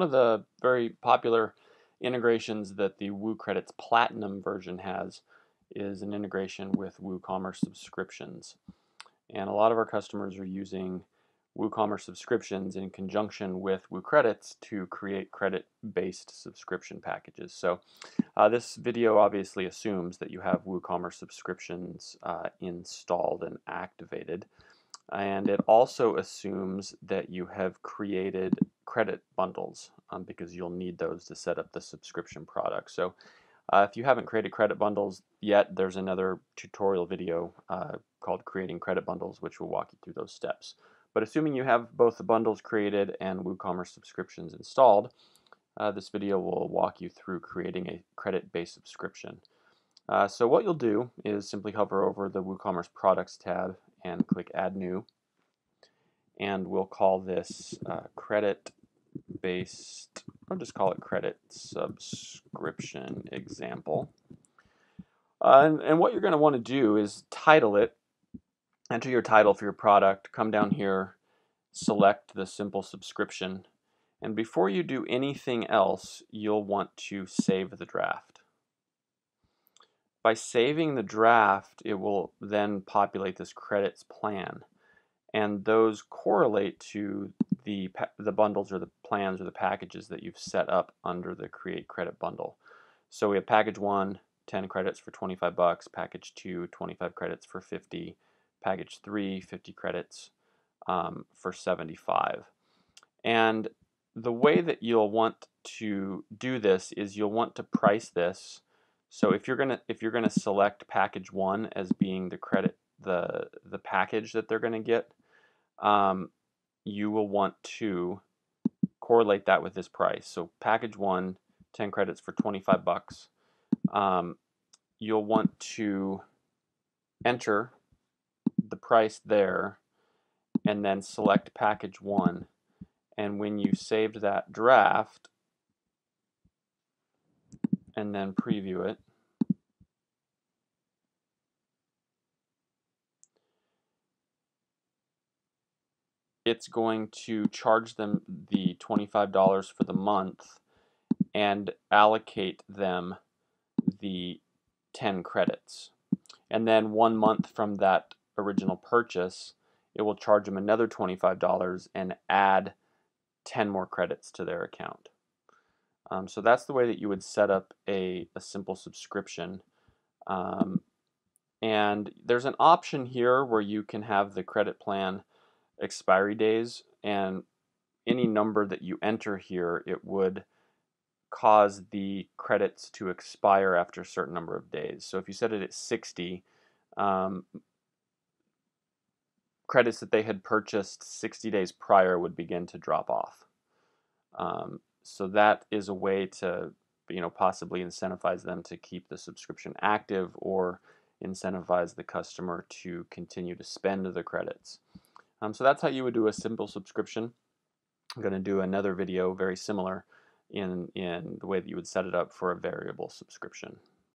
one of the very popular integrations that the WooCredits Platinum version has is an integration with WooCommerce subscriptions. And a lot of our customers are using WooCommerce subscriptions in conjunction with WooCredits to create credit-based subscription packages. So uh, this video obviously assumes that you have WooCommerce subscriptions uh, installed and activated. And it also assumes that you have created credit bundles um, because you'll need those to set up the subscription product. So uh, if you haven't created credit bundles yet, there's another tutorial video uh, called Creating Credit Bundles, which will walk you through those steps. But assuming you have both the bundles created and WooCommerce subscriptions installed, uh, this video will walk you through creating a credit-based subscription. Uh, so what you'll do is simply hover over the WooCommerce Products tab and click Add New. And we'll call this uh, credit-based, I'll just call it credit subscription example. Uh, and, and what you're going to want to do is title it enter your title for your product, come down here, select the simple subscription, and before you do anything else, you'll want to save the draft. By saving the draft, it will then populate this credits plan, and those correlate to the, the bundles or the plans or the packages that you've set up under the Create Credit Bundle. So we have package one, 10 credits for 25 bucks, package two, 25 credits for 50, package 3, 50 credits um, for 75. And the way that you'll want to do this is you'll want to price this. So if you're gonna if you're gonna select package one as being the credit the the package that they're gonna get, um, you will want to correlate that with this price. So package one, 10 credits for 25 bucks. Um, you'll want to enter the price there and then select package one. And when you saved that draft and then preview it, it's going to charge them the $25 for the month and allocate them the 10 credits. And then one month from that original purchase, it will charge them another $25 and add 10 more credits to their account. Um, so that's the way that you would set up a, a simple subscription. Um, and there's an option here where you can have the credit plan expiry days and any number that you enter here, it would cause the credits to expire after a certain number of days. So if you set it at 60, um, credits that they had purchased 60 days prior would begin to drop off. Um, so that is a way to, you know, possibly incentivize them to keep the subscription active or incentivize the customer to continue to spend the credits. Um, so that's how you would do a simple subscription. I'm going to do another video very similar in, in the way that you would set it up for a variable subscription.